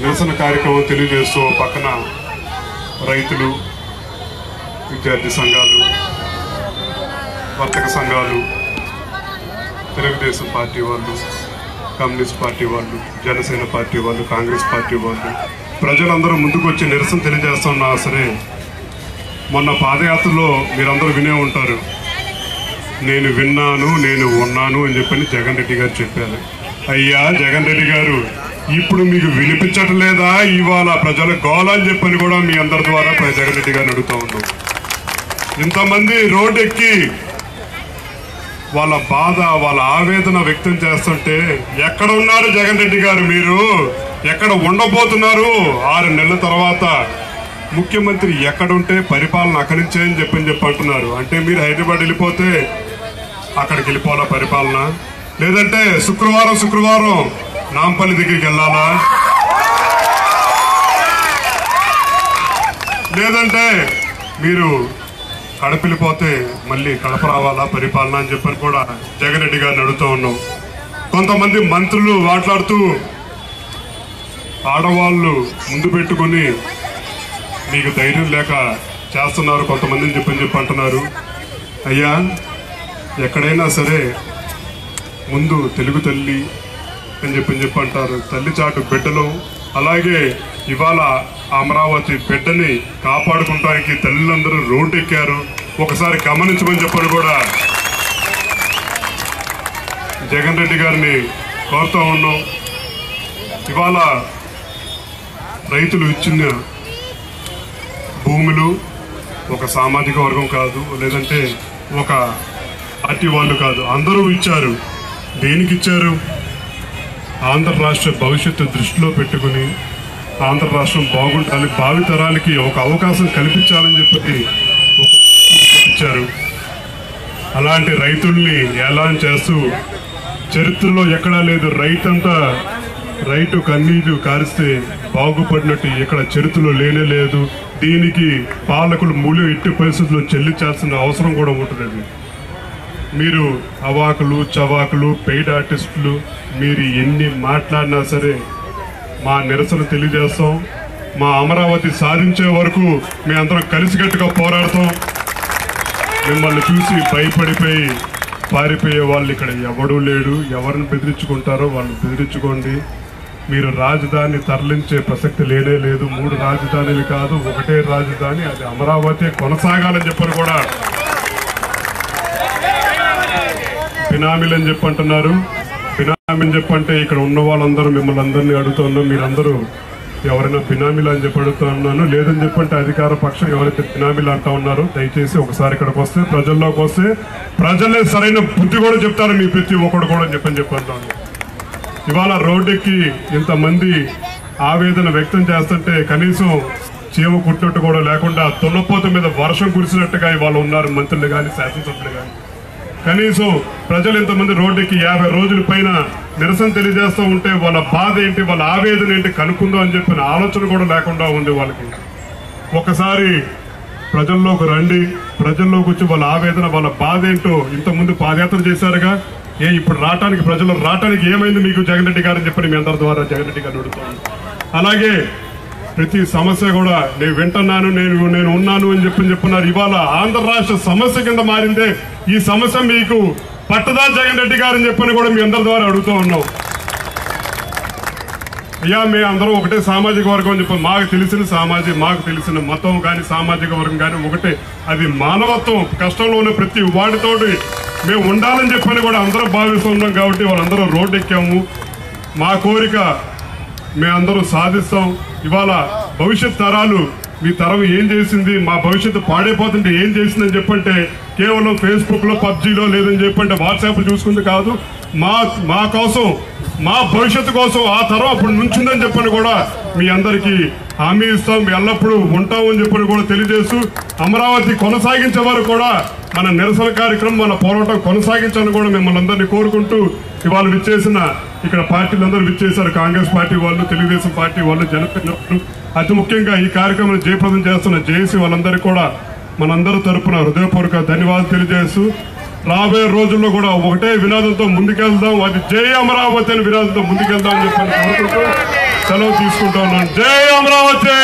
నిరసన కార్యక్రమం తెలియజేస్తూ పక్కన రైతులు విద్యార్థి సంఘాలు వర్తక సంఘాలు తెలుగుదేశం పార్టీ వాళ్ళు కమ్యూనిస్ట్ పార్టీ వాళ్ళు జనసేన పార్టీ వాళ్ళు కాంగ్రెస్ పార్టీ వాళ్ళు ప్రజలందరూ ముందుకు వచ్చి నిరసన తెలియజేస్తున్నా సరే మొన్న పాదయాత్రలో మీరందరూ వినే ఉంటారు. నేను విన్నాను నేను ఉన్నాను అని చెప్పని జగన్ రెడ్డి గారు చెప్పారు. అయ్యా జగన్ రెడ్డి గారు ఇప్పుడు మీకు వినిపించటం లేదా ఇవాళ ప్రజల గోల అని చెప్పని కూడా మీ అందరి ద్వారా జగన్ రెడ్డి గారిని అడుగుతా ఉన్నాం. ఇంతమంది రోడ్డు ఎక్కి వాళ్ళ బాధ వాళ్ళ ఆవేదన వ్యక్తం చేస్తుంటే ఎక్కడ ఉన్నారు జగన్ రెడ్డి గారు మీరు? ఎక్కడ ఉండబోతున్నారు? ఆరు నెలల తర్వాత ముఖ్యమంత్రి ఎక్కడుంటే పరిపాలన అక్కడి నుంచే అని చెప్పని చెప్పి అంటున్నారు. అంటే మీరు హైదరాబాద్ వెళ్ళిపోతే అక్కడికి వెళ్ళిపోవాలా పరిపాలన? లేదంటే శుక్రవారం శుక్రవారం నాంపల్లి దగ్గరికి వెళ్ళాలా? లేదంటే మీరు కడపిల్లిపోతే మళ్ళీ కడప రావాలా? పరిపాలన అని చెప్పని కూడా జగన్ రెడ్డి గారిని అడుగుతూ ఉన్నాం. కొంతమంది మంత్రులు మాట్లాడుతూ ఆడవాళ్ళు ముందు పెట్టుకుని మీకు ధైర్యం లేక చేస్తున్నారు కొంతమందిని చెప్పని చెప్పి అంటున్నారు. అయ్యా ఎక్కడైనా సరే ముందు తెలుగు తల్లి అని చెప్పి చెప్పి అంటారు. తల్లి చాటు బిడ్డలు. అలాగే ఇవాళ అమరావతి బిడ్డని కాపాడుకుంటానికి తల్లులందరూ రోడ్డు ఎక్కారు ఒకసారి గమనించమని చెప్పని కూడా జగన్ రెడ్డి గారిని కోరుతూ ఉన్నాం. ఇవాళ రైతులు ఇచ్చిన భూములు ఒక సామాజిక వర్గం కాదు లేదంటే ఒక పార్టీ వాళ్ళు కాదు అందరూ ఇచ్చారు. దేనికి ఇచ్చారు ఆంధ్ర రాష్ట్ర భవిష్యత్తు దృష్టిలో పెట్టుకుని ఆంధ్ర రాష్ట్రం బాగుండాలి భావితరానికి ఒక అవకాశం కల్పించాలని చెప్పి ఇచ్చారు. అలాంటి రైతుల్ని ఎలా చేస్తూ చరిత్రలో ఎక్కడా లేదు. రైతంతా రైతు కన్నీరు కారిస్తే బాగుపడినట్టు ఇక్కడ చరిత్రలో లేనే లేదు. దీనికి పాలకులు మూల్యం ఎట్టి పరిస్థితుల్లో చెల్లించాల్సిన అవసరం కూడా ఉంటుంది మీరు అవాకులు చవాకులు పెయిడ్ ఆర్టిస్టులు మీరు ఎన్ని మాట్లాడినా సరే మా నిరసన తెలియజేస్తాం. మా అమరావతి సాధించే వరకు మీ అందరం కలిసికట్టుగా పోరాడతాం. మిమ్మల్ని చూసి భయపడిపోయి పారిపోయే వాళ్ళు ఇక్కడ ఎవడూ లేడు. ఎవరిని బెదిరించుకుంటారో వాళ్ళని బెదిరించుకోండి. మీరు రాజధాని తరలించే ప్రసక్తి లేనే లేదు. మూడు రాజధానులు కాదు ఒకటే రాజధాని అది అమరావతి కొనసాగాలని చెప్పని కూడా బినామీలు అని చెప్పి అంటున్నారు బినామీ అని చెప్పంటే ఇక్కడ ఉన్న వాళ్ళందరూ మిమ్మల్ని అందరినీ అడుగుతున్నాం మీరందరూ ఎవరైనా బినామీలు అని చెప్పి అడుగుతున్నాను. లేదని చెప్పంటే అధికార పక్షం ఎవరైతే బినామీలు అంటా ఉన్నారో దయచేసి ఒకసారి ఇక్కడికి వస్తే ప్రజల్లోకి వస్తే ప్రజలే సరైన బుద్ధి కూడా చెప్తారు మీ ప్రతి ఒక్కడు కూడా అని చెప్పని చెప్పంటాను ఇవాళ రోడ్డెక్కి ఇంతమంది ఆవేదన వ్యక్తం చేస్తుంటే కనీసం చీమ కుట్టినట్టు కూడా లేకుండా తున్నపోత మీద వర్షం కురిసినట్టుగా ఇవాళ ఉన్నారు మంత్రులు కానీ శాసనసభ్యులు కానీ కనీసం ప్రజలు ఇంతమంది రోడ్డుకి యాభై రోజుల పైన నిరసన తెలియజేస్తూ ఉంటే వాళ్ళ బాధ ఏంటి వాళ్ళ ఆవేదన ఏంటి కనుక్కుందాం అని చెప్పిన ఆలోచన కూడా లేకుండా ఉంది వాళ్ళకి. ఒకసారి ప్రజల్లోకి రండి ప్రజల్లోకి వచ్చి వాళ్ళ ఆవేదన వాళ్ళ బాధ ఏంటో ఇంతకుముందు పాదయాత్ర చేశారుగా. ఏ ఇప్పుడు రావటానికి ప్రజలు రావటానికి ఏమైంది మీకు జగన్ రెడ్డి గారు అని చెప్పి మీ అందరి ద్వారా జగన్ రెడ్డి గారు అడుగుతాను అలాగే ప్రతి సమస్య కూడా నేను వింటున్నాను నేను నేను ఉన్నాను అని చెప్పి చెప్పున్నారు. ఇవాళ ఆంధ్ర రాష్ట్ర సమస్య కింద మారిందే. ఈ సమస్య మీకు పట్టదా జగన్ రెడ్డి గారు అని చెప్పని కూడా మీ అందరి ద్వారా అడుగుతూ ఉన్నాం. అయ్యా మేము అందరం ఒకటే సామాజిక వర్గం అని చెప్పి మాకు తెలిసిన సామాజిక మాకు తెలిసిన మతం కానీ సామాజిక వర్గం కానీ ఒకటే. అది మానవత్వం కష్టంలో ఉన్న ప్రతి వాడితోటి మేము ఉండాలని చెప్పని కూడా అందరం భావిస్తున్నాం కాబట్టి వాళ్ళందరం రోడ్డు ఎక్కాము మా కోరిక మేమందరం సాధిస్తాం. ఇవాళ భవిష్యత్ తరాలు మీ తరం ఏం చేసింది మా భవిష్యత్తు పాడైపోతుంటే ఏం చేసిందని చెప్పంటే కేవలం ఫేస్బుక్లో పబ్జీలో లేదని చెప్పంటే వాట్సాప్ చూసుకుంది కాదు. మా మా కోసం మా భవిష్యత్తు కోసం ఆ తరం అప్పుడు నుంచిందని చెప్పని కూడా మీ అందరికీ హామీ ఇస్తాం. ఎల్లప్పుడూ ఉంటామని చెప్పని కూడా తెలియజేస్తూ అమరావతి కొనసాగించే వరకు కూడా మన నిరసన కార్యక్రమం మన పోరాటం కొనసాగించాలని కూడా మిమ్మల్ని అందరినీ కోరుకుంటూ ఇవాళ విచ్చేసిన ఇక్కడ పార్టీలందరూ విచ్చేశారు. కాంగ్రెస్ పార్టీ వాళ్ళు తెలుగుదేశం పార్టీ వాళ్ళు జనసేన అతి ముఖ్యంగా ఈ కార్యక్రమం జయప్రదం చేస్తున్న జేఏసీ వాళ్ళందరికీ కూడా మనందరి తరపున హృదయపూర్వక ధన్యవాదాలు తెలియజేస్తూ రాబోయే రోజుల్లో కూడా ఒకటే వినాదంతో ముందుకెళ్దాం. అది జై అమరావతి అని వినాదంతో ముందుకెళ్దాం అని చెప్పని కోరుకుంటూ సెలవు తీసుకుంటా ఉన్నాను. జై అమరావతి!